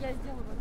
я сделаю.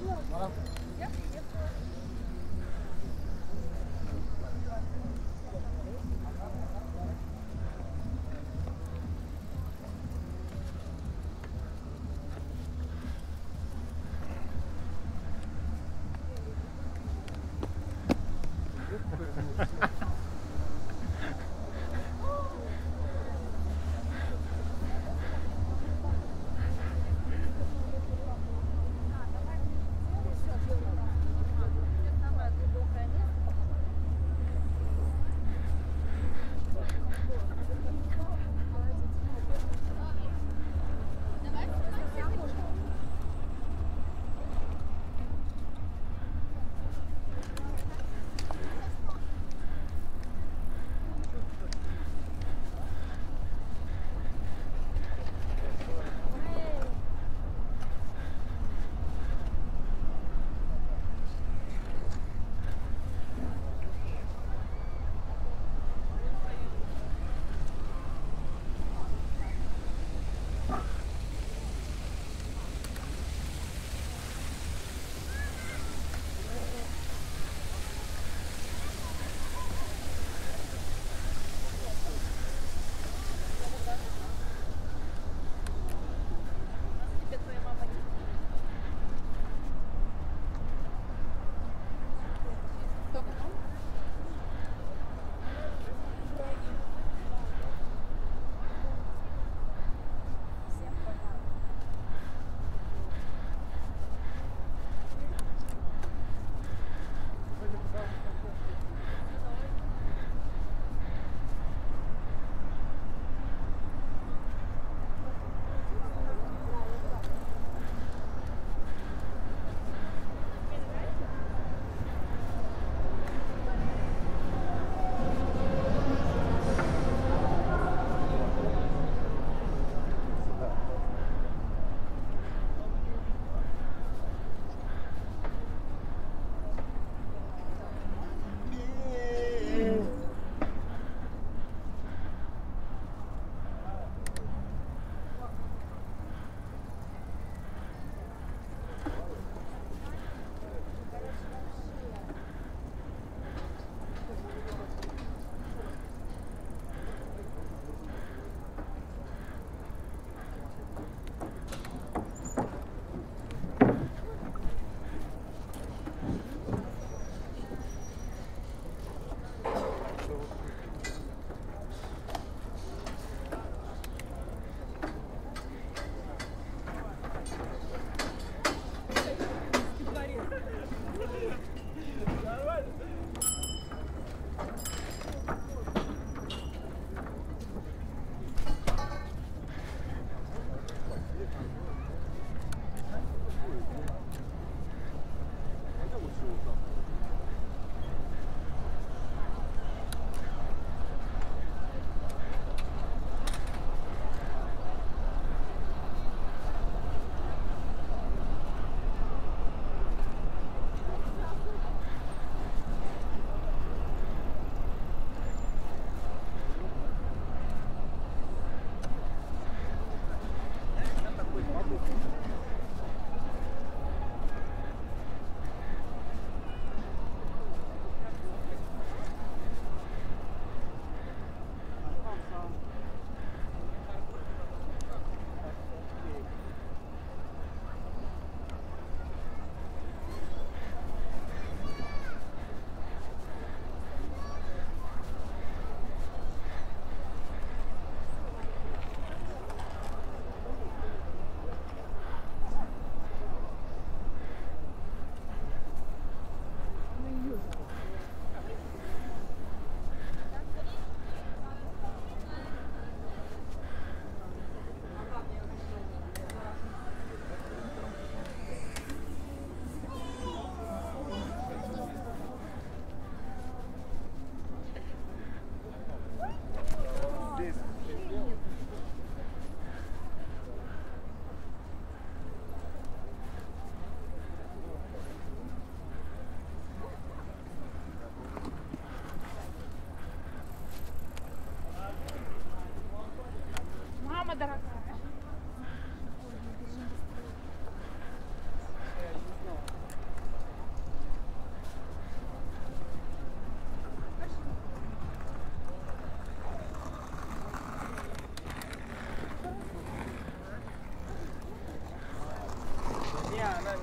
Voilà.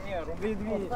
Не, она не, рублей 200.